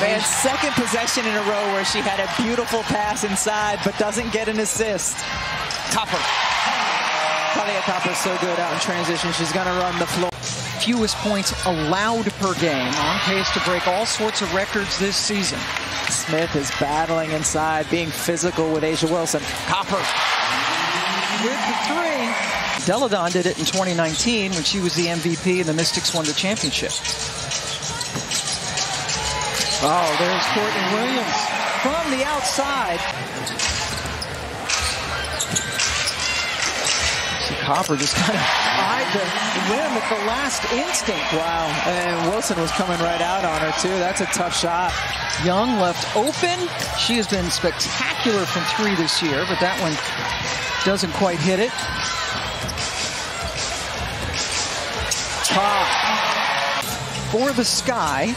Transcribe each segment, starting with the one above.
Man, second possession in a row where she had a beautiful pass inside but doesn't get an assist. Copper. Kahleah Copper's so good out in transition. She's going to run the floor. Fewest points allowed per game. On pace to break all sorts of records this season. Smith is battling inside, being physical with A'ja Wilson. Copper. With the three. Delle Donne did it in 2019 when she was the MVP and the Mystics won the championship. Oh, there's Courtney Williams from the outside. See, Copper just kind of eyed the rim at the last instant. Wow, and Wilson was coming right out on her too. That's a tough shot. Young left open. She has been spectacular from three this year, but that one doesn't quite hit it. Ah. For the sky.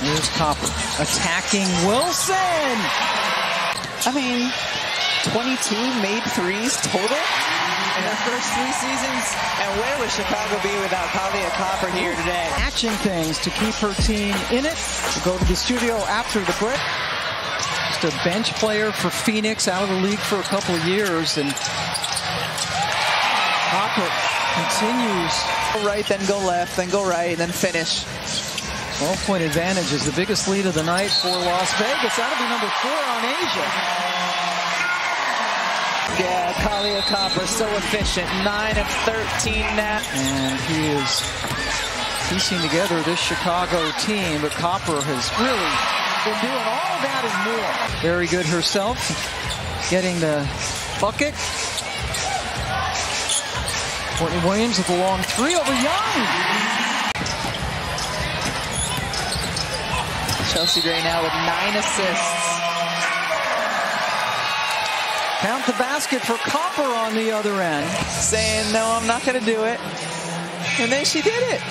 Here's Copper attacking Wilson. I mean, 22 made threes total in their first three seasons. And where would Chicago be without Kahleah Copper here today? Matching things to keep her team in it. We'll go to the studio after the break. Just a bench player for Phoenix, out of the league for a couple of years. And Copper continues. Go right, then go left, then go right, then finish. 12-point advantage is the biggest lead of the night for Las Vegas. That'll be number four on A'ja. Yeah, Copper so efficient. 9 of 13 now. And he is piecing together this Chicago team, but Copper has really been doing all that and more. Very good herself, getting the bucket. Courtney Williams with a long three over Young. Chelsea Gray now with nine assists. Count the basket for Copper on the other end. Saying, no, I'm not going to do it. And then she did it.